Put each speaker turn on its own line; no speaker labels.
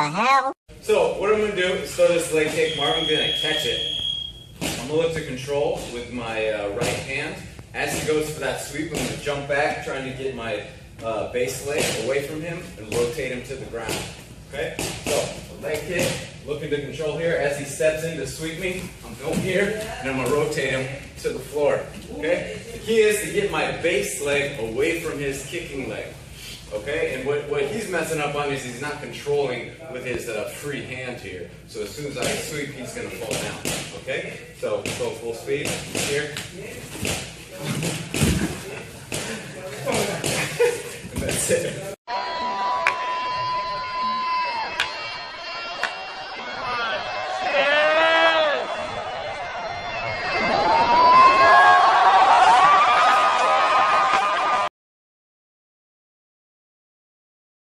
hell?
So what I'm gonna do is throw this leg kick. Marvin's gonna catch it. I'm gonna look to control with my uh, right hand. As he goes for that sweep, I'm gonna jump back, trying to get my uh, base leg away from him and rotate him to the ground. Okay? So leg kick, looking to control here. As he steps in to sweep me, I'm going here and I'm gonna rotate him to the floor. Okay? The key is to get my base leg away from his kicking leg. Okay, and what, what he's messing up on is he's not controlling with his uh, free hand here. So as soon as I sweep, he's going to fall down. Okay, so go full speed here. and that's it.